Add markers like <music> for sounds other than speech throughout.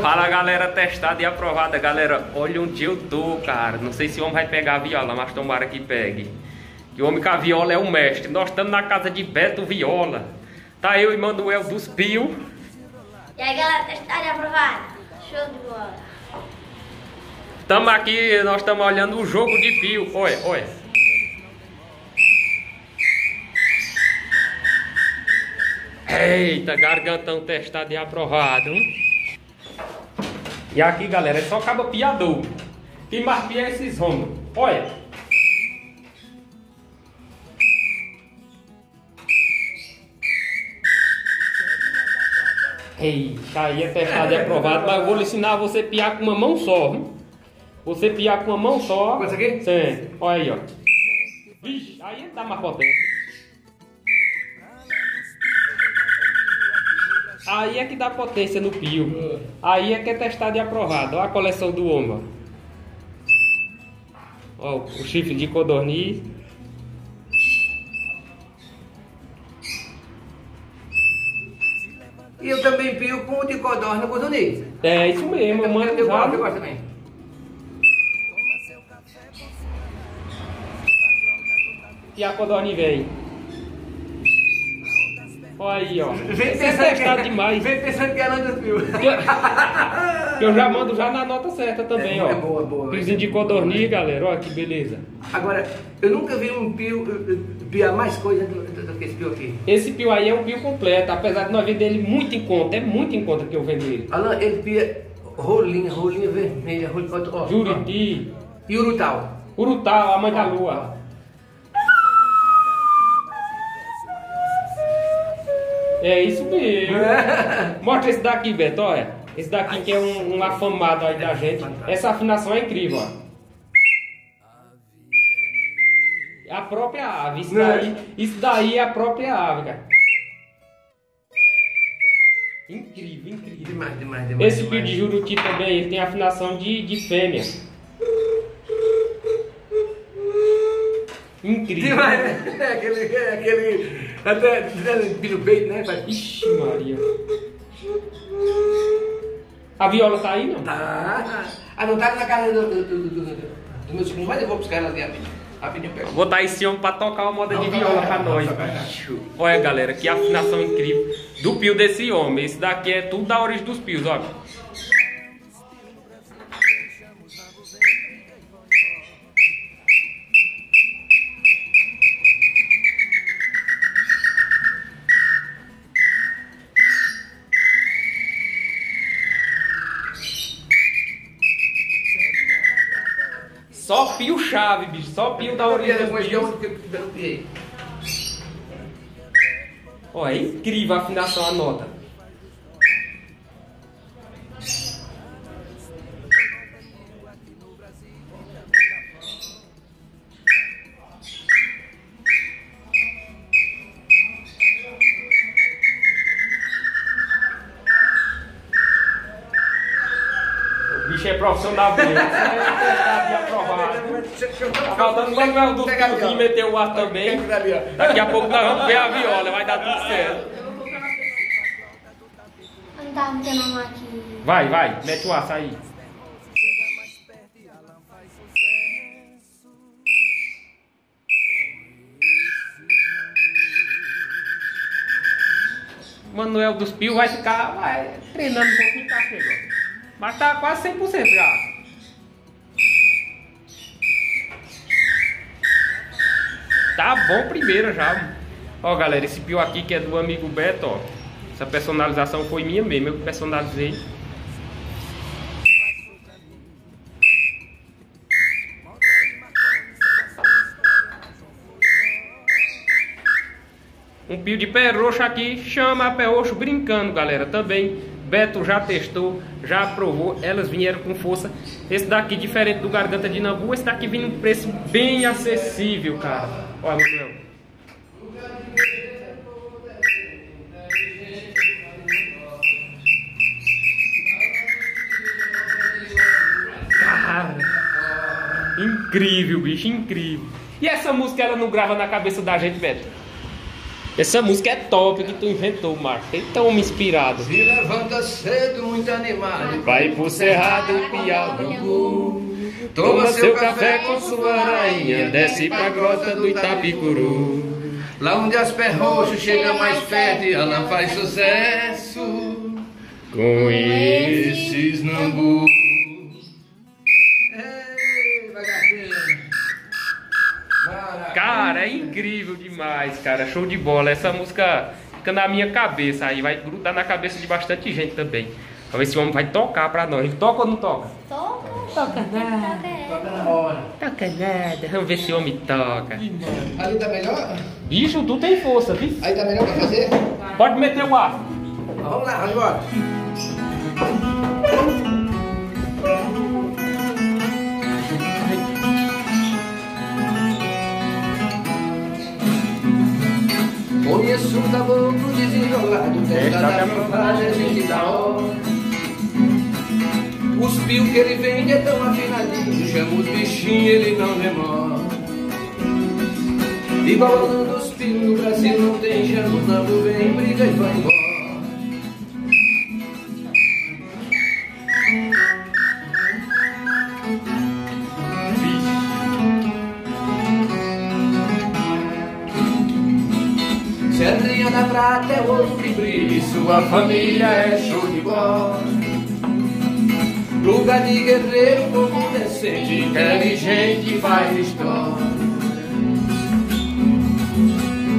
Fala galera, testada e aprovada. Galera, olha onde eu tô, cara. Não sei se o homem vai pegar a viola, mas tomara que pegue. Que o homem com a viola é o mestre. Nós estamos na casa de Beto Viola. Tá eu e Manuel dos Pio. E aí galera, testada e aprovada. Show de bola. Estamos aqui, nós estamos olhando o jogo de Pio. Olha, olha. Eita, gargantão testado e aprovado. E aqui, galera, é só cabo piador. Quem mais pia é esses homens. Olha. Eita, aí é testado e aprovado, mas eu vou lhe ensinar a você piar com uma mão só. Viu? Você piar com uma mão só. Com essa aqui? Sim. Olha aí, ó. Vixe, aí dá mais potência. Aí é que dá potência no pio. Aí é que é testado e aprovado. Olha a coleção do homem. Ó, o chifre de codorniz. E eu também pio com o de codorna Zunis. É isso mesmo, mano. Eu gosto, eu gosto também. E a codorniz vem. Olha aí, ó. Vem é pensando, testado que, demais. vem pensando que é pios. <laughs> Que eu já mando já na nota certa também, É ó. é boa, boa. Piozinho de codorniz, galera. Olha que beleza. Agora, eu nunca vi um pio eh, eh, piar mais coisa do, do- do que esse pio aqui. Esse pio aí é um pio completo, apesar de nós vender ele muito em conta. É muito em conta que eu vendo ele. Alan, ele pia rolinha, rolinha vermelha, rolinha, ó, ó, Juriti, ó. E urutal. Urutau, a mãe da lua. É isso mesmo. <laughs> Mostra esse daqui, Beto, olha. Esse daqui que é um, um afamado aí da gente. Essa afinação é incrível, ó. É a própria ave. Isso daí, isso daí é a própria ave, cara. Incrível, incrível. Demais, demais, demais. Esse pio de Juruti também, ele tem afinação de, de fêmea. Incrível. Demais, né? É <laughs> aquele, é aquele. Até pio no peito, né? Faz. Ixi, Maria. A viola tá aí, não? Tá. Ah, não tá na casa do, do, do, do, do, meu sobrinho, mas eu vou buscar ela ali rapidinho. Vou botar esse homem pra tocar uma moda de viola pra nós, bicho. Olha, galera, que afinação incrível do pio desse homem. Esse daqui é tudo da origem dos pios, ó. Só pio chave, bicho. Só pio da origem dos piei. Ó, é incrível a afinação, a nota. Bicho é profissional mesmo. Tá faltando o Manuel do Pio meteu o ar também. Daqui a pouco nós vamos ver a viola, vai dar tudo certo. Vai, vai, mete o aço aí. Manuel dos Pio vai ficar vai, treinando um pouquinho pra chegar. Mas tá quase 100% já. Tá bom primeiro já. Ó galera, esse pio aqui que é do amigo Beto, ó. Essa personalização foi minha mesmo, eu personalizei. Um pio de pé roxo aqui, chama pé roxo brincando, galera. Também Beto já testou, já aprovou, elas vieram com força. Esse daqui, diferente do Garganta de Nambu, esse daqui vem num preço bem acessível, cara. Olha, Manuel. Cara, incrível, bicho, incrível. E essa música ela não grava na cabeça da gente, Beto? Essa música é top que tu inventou, Marco. Tem tão me inspirado. Se levanta cedo, muito animado. Vai pro Cerrado Piauí. Toma seu café com sua rainha. Desce pra grota do Itapicuru. Lá onde as pés roxos chegam mais perto e ela faz sucesso. Com esse. Esses nambus. Incrível demais, cara. Show de bola. Essa música fica na minha cabeça aí. Vai grudar na cabeça de bastante gente também. Vamos ver se o homem vai tocar pra nós. Ele toca ou não toca? Toca. Toca nada. Toca na hora. Toca nada. Vamos ver se o homem toca. Ali tá melhor? Bicho, tu tem força, viu? Aí tá melhor pra fazer? Pode meter o ar. Vamos lá, vamos embora. Conheço um caboclo desenrolado, testa da provada, é gente da hora. Os pios que ele vende é tão afinadinho, chama os bichinhos, ele não demora. Igualando os pios no Brasil não tem chama, o nambo vem, briga e vai embora. Serrinha da Prata é ouro que brilha, e sua família é show de bola. Lugar de guerreiro, povo decente, inteligente, faz história.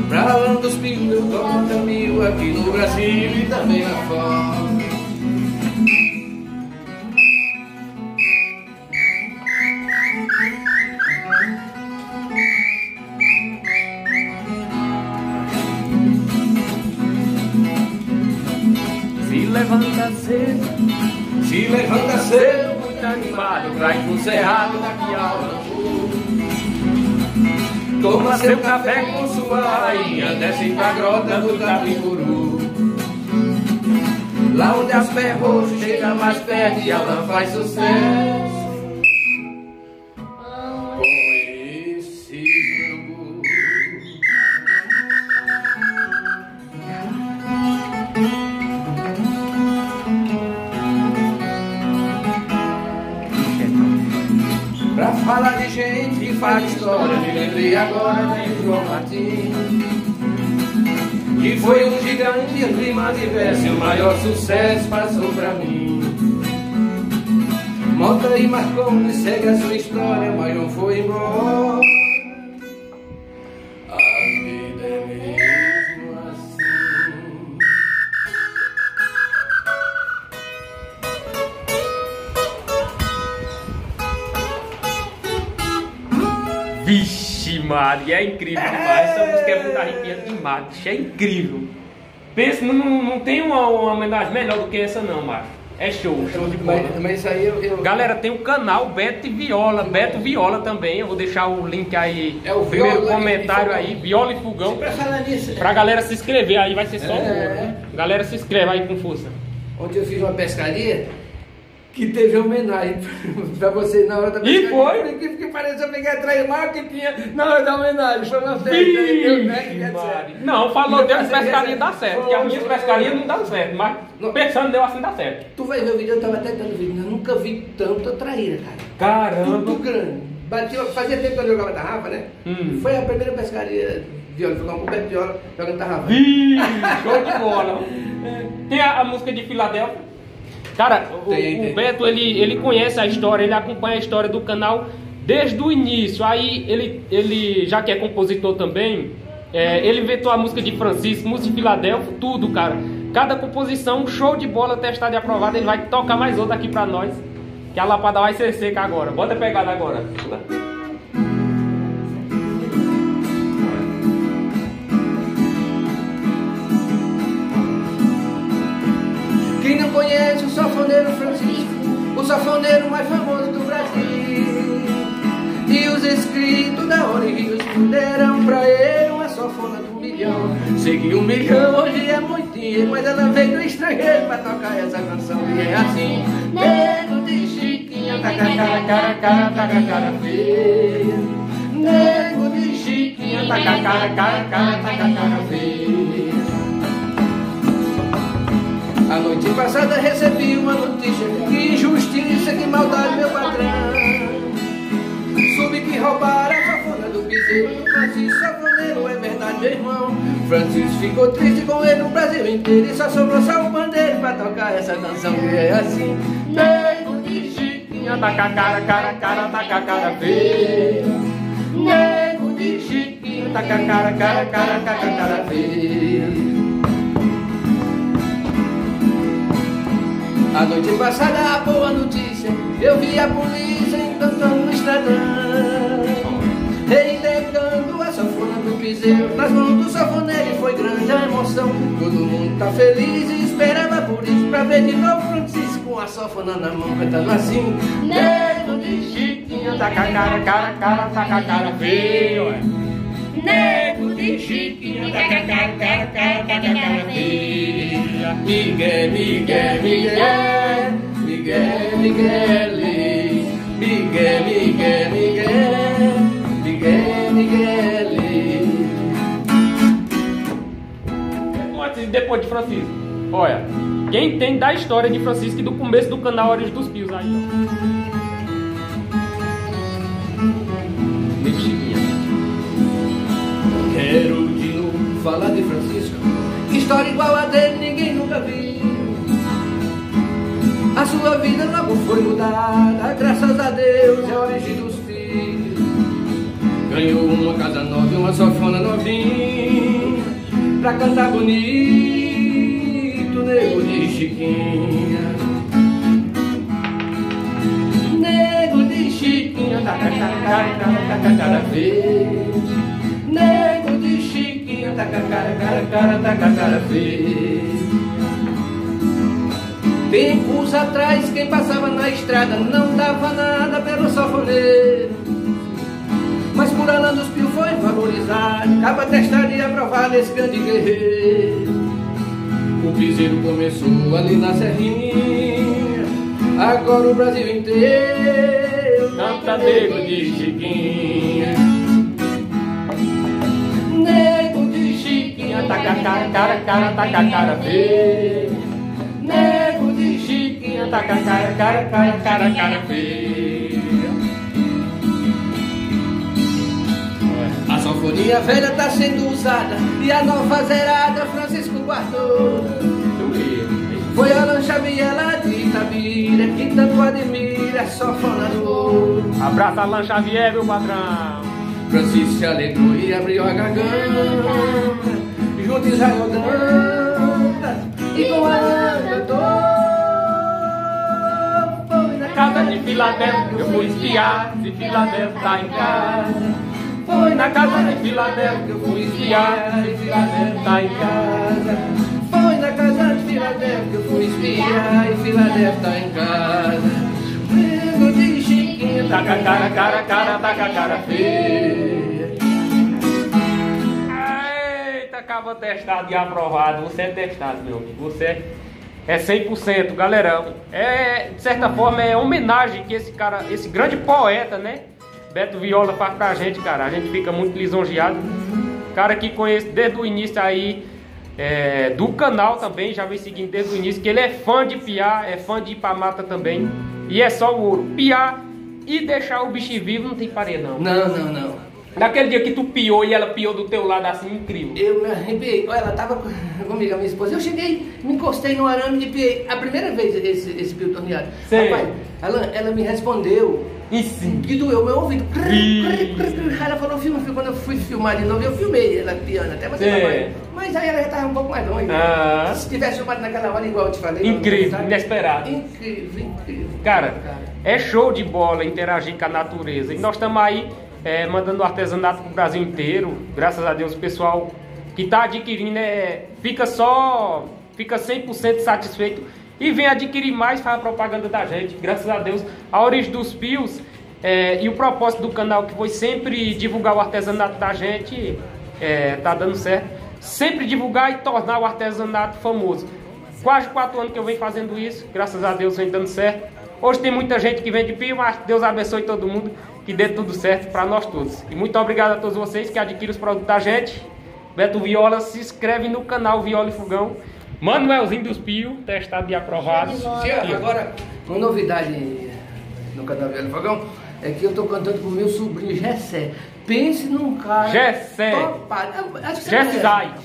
Pra lá dos eu conta mil aqui no Brasil e também lá fora. Se levanta cedo, Se levanta cedo, muito animado, vai pro cerrado daqui a toma seu café com sua rainha, desce pra grota do Tapicuru. Lá onde as pés roxos chega mais perto e ela faz sucesso. Pra falar de gente que faz história, me lembrei agora de João Martins. Que foi um gigante em rima de verso, e o maior sucesso passou pra mim. Mota e Marconi segue a sua história, mas não foi embora. Maria, é incrível demais. Essa música é muito arrepiante demais. bicho, É incrível. Pensa, não, não, não tem uma, uma homenagem melhor do que essa não, macho. É show, show de bola. Mas, mas isso aí eu. eu- Galera, tem o canal Beto e Viola, Beto Viola também. Eu vou deixar o link aí, É o primeiro Viola e comentário aí, Viola e Fogão. Pra falar nisso, Pra galera se inscrever, aí vai ser só É. viu? Galera, se inscreve aí com força. ontem eu fiz uma pescaria que teve homenagem <laughs> pra vocês na hora da E foi? Que, que pareceu pegar três lá que tinha na hora da homenagem. Foi uma festa? Né? Não, falou Ainda deu passei pescaria dá certo, porque as minhas pescarias não dão certo, mas pensando deu assim dá certo. Tu vai ver o vídeo, eu tava até dando vídeo, eu nunca vi tanta traíra, cara. Caramba. Muito grande. Batia, fazia tempo que eu jogava tarrafa, né? Hum. Foi a primeira pescaria viola, jogava com o pé de viola, jogando tarrafa. Vixe, show de bola. Tem a, a música de Filadélfia. Cara, o, o. Beto, ele, ele conhece a história, ele acompanha a história do canal desde o início. Aí ele, ele já que é compositor também, é, ele inventou a música de Francisco, música de Filadélfia, tudo, cara. Cada composição, show de bola, testado e aprovado. Ele vai tocar mais outra aqui pra nós. Que a lapada vai ser seca agora. Bota a pegada agora. Conhece o safoneiro Francisco, o safoneiro mais famoso do Brasil. E os escritos da hora e deram pra ele uma safona de um milhão. Segui um milhão, hoje é muito dinheiro, mas ela veio do estrangeiro pra tocar essa canção. E é assim, nego de Chiquinha, taca cara, cara, feia. Nego de Chiquinha, tá com a cara, tá cara feia. A noite passada recebi uma notícia Que injustiça, que maldade, meu patrão Soube que roubaram a safona do piseiro Francisco Safoneiro, é verdade, meu irmão Francisco ficou triste com ele no Brasil inteiro E só sobrou só o pandeiro pra tocar essa canção Que é assim Nego de Chiquinha, tá com a cara, cara, cara, tá com a cara feia. Nego de Chiquinha, tá com a cara, cara, cara, tá com a cara feia. A noite passada, a boa notícia Eu vi a polícia encantando no estradão Reivindicando a sanfona do piseiro Nas mãos do sanfoneiro e foi grande a emoção. Todo mundo tá feliz e esperava por isso Pra ver de novo Francisco com a sanfona na mão Cantando assim. Nego de Chiquinha, tá com a cara, cara, cara, tá com a cara feia. Nego de Chiquinha, tá tá. Miguel, Miguel, Miguel Miguel, Miguel Miguel, Miguel, Miguel Miguel, Miguel e depois de Francisco. Olha, quem tem da história de Francisco e do começo do canal Origem dos Pios aí, ó. Falar de Francisco História igual a dele ninguém nunca viu A sua vida logo foi mudada Graças a Deus é a origem dos filhos Ganhou uma casa nova e uma sofona novinha Pra cantar bonito, nego de Chiquinha Nego de Chiquinha, tá cara, cara, tá com a cara tá com cara, cara, tá feia Tempos atrás, quem passava na estrada não dava nada pelo sanfoneiro Mas por Alan dos Pio foi valorizado Capa testado e aprovado esse grande guerreiro. O piseiro começou ali na Serrinha Agora o Brasil inteiro. Canta nego de Chiquinha. A cara, cara, cara, tá com a cara feia. Nego de Chiquinha, tá a cara, cara, cara, cara, cara feia. A sanfonia velha tá sendo usada E a nova zerada Francisco guardou Foi a lancha lá de Itabira Que tanto admira a sanfona do ouro Abraça Alan Xavier, meu patrão. Francisco se alegrou e abriu a garganta Junto Israel canta E com a cantou Foi na Casa de Filadélfia, eu fui espiar. Se Filadélfia tá em casa. Foi na casa de Filadélfia, eu fui espiar. Se Filadélfia tá em casa. Foi na casa de Filadélfia que eu fui espiar E Filadélfia tá em casa Nego de Chiquinha Tá com a cara, cara, cara, tá com a cara feia. Acaba testado e aprovado. Você é testado, meu amigo. Você é 100%, galera. É, de certa forma, é homenagem que esse cara, esse grande poeta, né? Beto Viola faz pra gente, cara. A gente fica muito lisonjeado. Cara que conheço desde o início aí é, do canal também, já vem seguindo desde o início, que ele é fã de piar, é fã de ir pra mata também. E é só o ouro. Piar e deixar o bicho vivo não tem paredão. Não, não, não Naquele dia que tu piou e ela piou do teu lado assim, incrível. Eu me arrepiei. Olha, ela tava com- comigo, a minha esposa. Eu cheguei, me encostei no arame e piei. A primeira vez esse, esse pio torneado. Sei. Rapaz, ela, ela me respondeu. E sim. Que doeu meu ouvido. Ela falou, filma, filma. Quando eu fui filmar de novo, eu filmei ela piando até você tamanho. Mas aí ela já tava um pouco mais longe. Ah. Se tivesse filmado naquela hora, igual eu te falei. Incrível, sabe? inesperado. Incrível, incrível. Cara, é show de bola interagir com a natureza. E nós estamos aí é, mandando artesanato pro Brasil inteiro. Graças a Deus, o pessoal que está adquirindo é, fica só, fica 100% satisfeito e vem adquirir mais, faz a propaganda da gente. Graças a Deus, a origem dos pios é, e o propósito do canal que foi sempre divulgar o artesanato da gente é, tá dando certo. Sempre divulgar e tornar o artesanato famoso. Quase quatro anos que eu venho fazendo isso, graças a Deus vem dando certo. Hoje tem muita gente que vende pio, mas Deus abençoe todo mundo. Que dê tudo certo para nós todos. E muito obrigado a todos vocês que adquirem os produtos da gente. Beto Viola, se inscreve no canal Viola e Fogão. Manuelzinho dos Pio, testado e aprovado. Tia, agora, uma novidade no canal Viola e Fogão é que eu tô cantando com o meu sobrinho Gessé. Pense num cara Gessé. topado. Acho que conhece.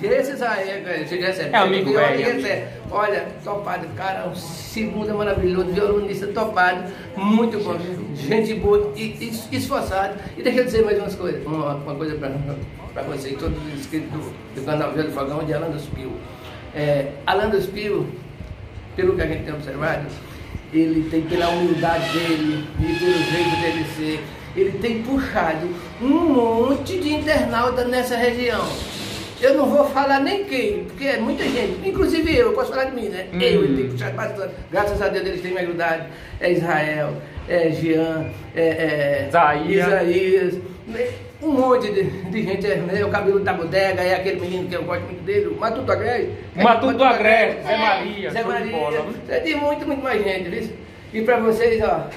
Gessé Zay, é. É amigo velho. Gessé. Olha, topado, cara, um segundo maravilhoso, violonista topado, muito bom, gente boa e, e esforçado. E deixa eu dizer mais umas coisas, uma, uma coisa pra, pra você, todos os inscritos do, do canal e Fogão de Alan dos Pio. É, Alan dos Pio, pelo que a gente tem observado, ele tem pela humildade dele e pelo jeito dele ser, ele tem puxado um monte de internauta nessa região. Eu não vou falar nem quem, porque é muita gente, inclusive eu, eu posso falar de mim, né? Hum. Eu, ele tem puxado bastante. Graças a Deus eles têm me ajudado. É Israel, é Jean, é, é Isaías. Isaías, um monte de, de gente, é, né? o cabelo da bodega, é aquele menino que eu gosto muito dele, o Matuto Agreste. O Matuto Agreste. Zé Maria, Zé Maria, bola. é de muito, muito mais gente, viu? E pra vocês, ó,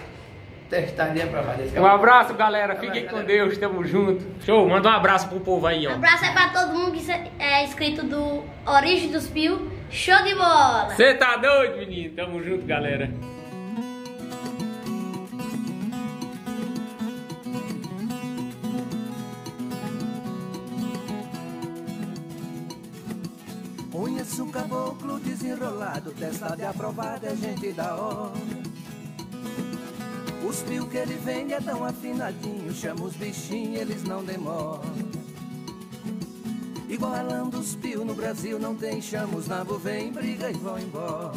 desse Um abraço, galera. Fiquem com Deus. Tamo junto. Show. Manda um abraço pro povo aí, Um ó. abraço aí pra todo mundo que é inscrito do Origem dos Pio. Show de bola! Você tá doido, menino? Tamo junto, galera. Conheço um caboclo desenrolado, testado e aprovado, é gente da hora. Os pio que ele vende é tão afinadinho, chama os bichinhos, eles não demoram. Igual Alan dos pio no Brasil não tem, chama os nabo, vem, briga e vão embora.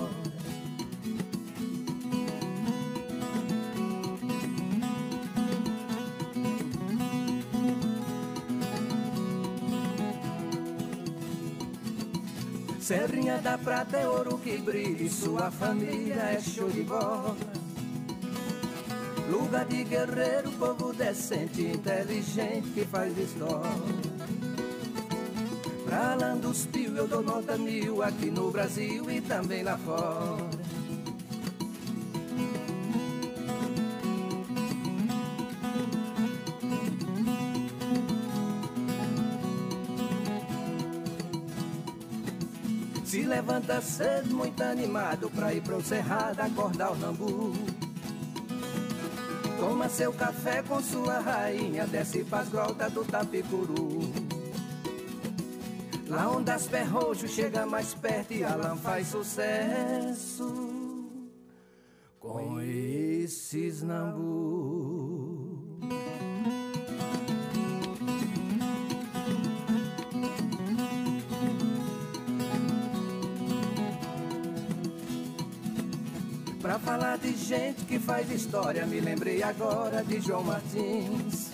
Serrinha da Prata é ouro que brilha e sua família é show de bola. Lugar de guerreiro, povo decente, inteligente que faz história. Pra Alan dos Pio eu dou nota mil aqui no Brasil e também lá fora. Se levanta cedo, muito animado pra ir pro cerrado acordar o nambu. Toma seu café com sua rainha, desce pras grotas do Tapicuru. Lá onde as pé roxo chega mais perto e Alan faz sucesso com esses nambu. Falar de gente que faz história, me lembrei agora de João Martins.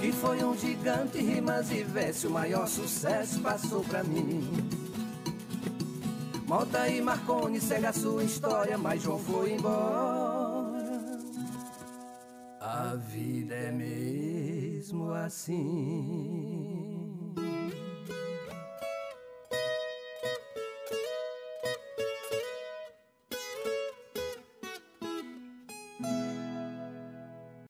Que foi um gigante, rimas e verso, o maior sucesso passou pra mim. Mota e Marconi segue a sua história, mas João foi embora. A vida é mesmo assim.